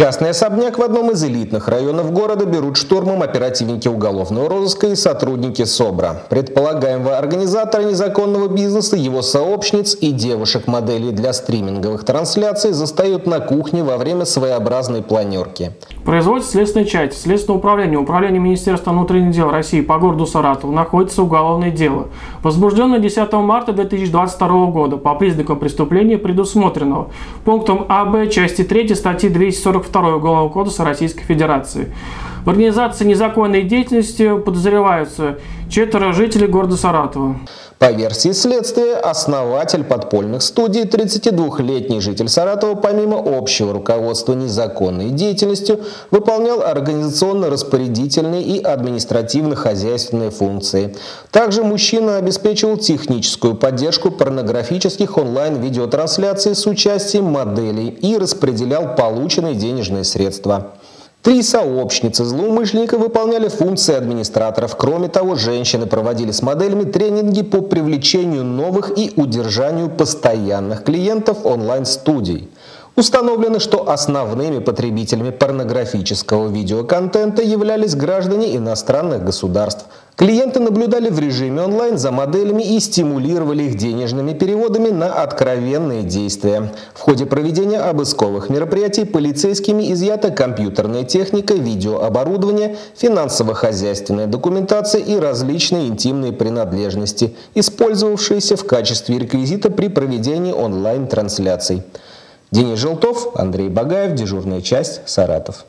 Частный особняк в одном из элитных районов города берут штурмом оперативники уголовного розыска и сотрудники СОБРа. Предполагаемого организатора незаконного бизнеса, его сообщниц и девушек-моделей для стриминговых трансляций застают на кухне во время своеобразной планерки. Производит следственной часть Следственного управления Управления Министерства внутренних дел России по городу Саратову находится уголовное дело, возбужденное 10 марта 2022 года по признакам преступления, предусмотренного пунктом АБ части 3 статьи 240 42 Уголовного кодекса Российской Федерации. В организации незаконной деятельности подозреваются четверо жителей города Саратова. По версии следствия, основатель подпольных студий, 32-летний житель Саратова, помимо общего руководства незаконной деятельностью, выполнял организационно-распорядительные и административно-хозяйственные функции. Также мужчина обеспечивал техническую поддержку порнографических онлайн-видеотрансляций с участием моделей и распределял полученные денежные средства. Три сообщницы злоумышленника выполняли функции администраторов. Кроме того, женщины проводили с моделями тренинги по привлечению новых и удержанию постоянных клиентов онлайн-студий. Установлено, что основными потребителями порнографического видеоконтента являлись граждане иностранных государств. Клиенты наблюдали в режиме онлайн за моделями и стимулировали их денежными переводами на откровенные действия. В ходе проведения обысковых мероприятий полицейскими изъята компьютерная техника, видеооборудование, финансово-хозяйственная документация и различные интимные принадлежности, использовавшиеся в качестве реквизита при проведении онлайн-трансляций. Денис Желтов, Андрей Багаев, дежурная часть, Саратов.